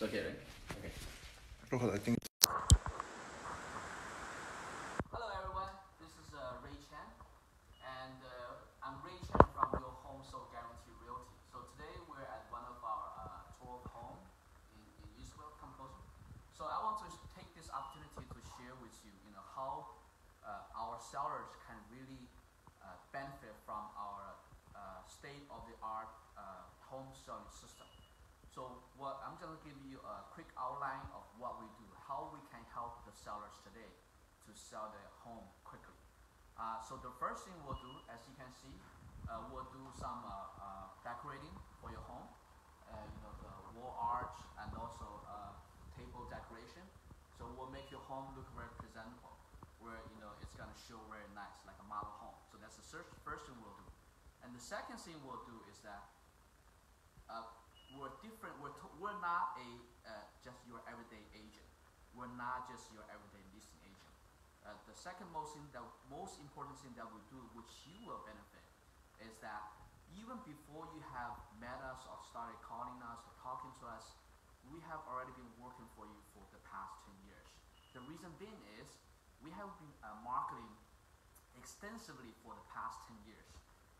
It's okay, right? Okay. I think Hello everyone, this is uh, Ray Chen, and uh, I'm Ray Chen from Your Home Sold Guarantee Realty. So today we're at one of our uh, tour of home in, in Eastvale, Composer. So I want to take this opportunity to share with you, you know, how uh, our sellers can really uh, benefit from our uh, state-of-the-art uh, home selling system. So what I'm going to give you a quick outline of what we do, how we can help the sellers today to sell their home quickly. Uh, so the first thing we'll do, as you can see, uh, we'll do some uh, uh, decorating for your home, uh, you know, the wall arch and also uh, table decoration. So we'll make your home look very presentable, where you know it's gonna show very nice, like a model home. So that's the first thing we'll do. And the second thing we'll do is that we're different. We're, we're not a uh, just your everyday agent. We're not just your everyday listing agent. Uh, the second most thing that most important thing that we do, which you will benefit, is that even before you have met us or started calling us or talking to us, we have already been working for you for the past 10 years. The reason being is we have been uh, marketing extensively for the past 10 years.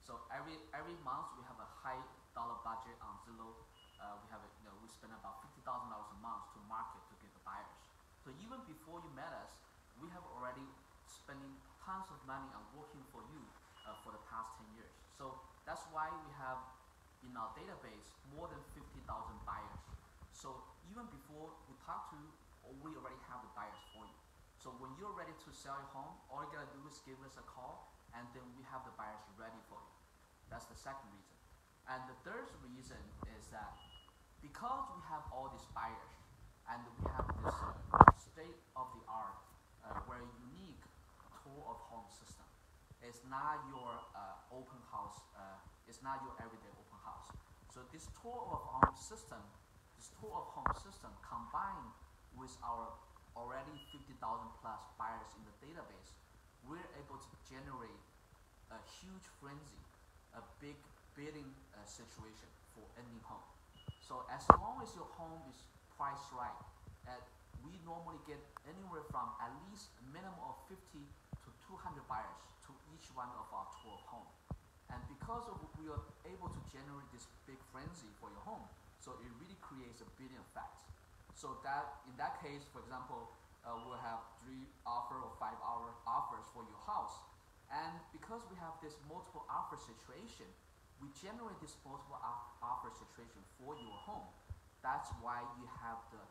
So every every month we have a high dollar budget on Zillow. Uh, we have you know we spend about fifty thousand dollars a month to market to get the buyers. So even before you met us, we have already spending tons of money on working for you uh, for the past 10 years. So that's why we have in our database more than 50,000 buyers. So even before we talk to you, we already have the buyers for you. So when you're ready to sell your home, all you gotta do is give us a call, and then we have the buyers ready for you. That's the second reason. And the third reason is that because we have all these buyers, and we have this uh, state-of-the-art, uh, very unique tour of home system. It's not your uh, open house. Uh, it's not your everyday open house. So this tour of home system, this tour of home system combined with our already 50,000 plus buyers in the database, we're able to generate a huge frenzy, a big bidding uh, situation for any home. So as long as your home is priced right, uh, we normally get anywhere from at least a minimum of 50 to 200 buyers to each one of our tour home. And because of we are able to generate this big frenzy for your home, so it really creates a bidding effect. So that in that case, for example, uh, we'll have three offer or five hour offers for your house. And because we have this multiple offer situation, we generate multiple offer situation for your home. That's why you have the,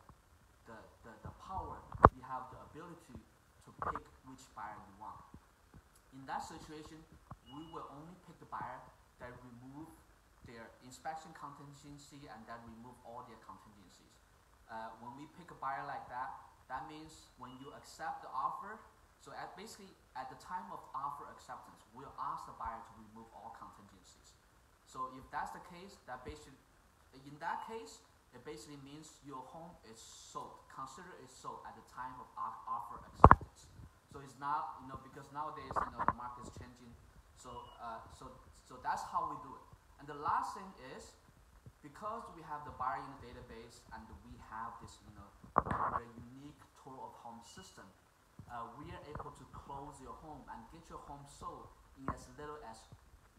the, the, the power, you have the ability to pick which buyer you want. In that situation, we will only pick the buyer that remove their inspection contingency and that remove all their contingencies. Uh, when we pick a buyer like that, that means when you accept the offer, so at basically at the time of offer acceptance, we'll ask the buyer to remove all contingencies. So if that's the case, that basically, in that case, it basically means your home is sold. Consider it sold at the time of offer acceptance. So it's not, you know, because nowadays, you know, the market is changing. So, uh, so, so that's how we do it. And the last thing is, because we have the buyer in the database and we have this, you know, very unique tour of home system, uh, we are able to close your home and get your home sold in as little as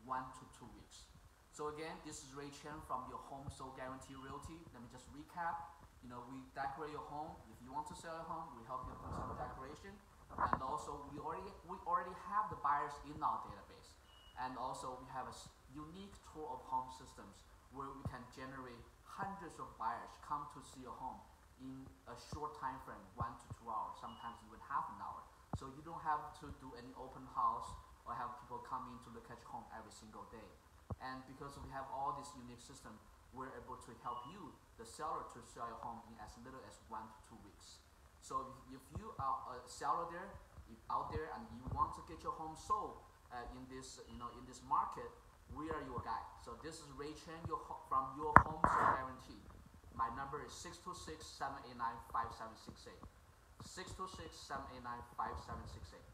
one to two weeks. So again, this is Ray Chen from your Home Sold Guarantee Realty. Let me just recap. You know, we decorate your home. If you want to sell your home, we help you do some decoration. And also, we already we already have the buyers in our database. And also, we have a unique tour of home systems where we can generate hundreds of buyers come to see your home in a short time frame, one to two hours, sometimes even half an hour. So you don't have to do any open house or have people come in to look at your home every single day. And because we have all this unique system, we're able to help you, the seller, to sell your home in as little as one to two weeks. So if, if you are a seller there, out there, and you want to get your home sold uh, in this, you know, in this market, we are your guy. So this is Ray Chen your, from your home sold guarantee. My number is 626-789-5768. 626-789-5768. Thank you.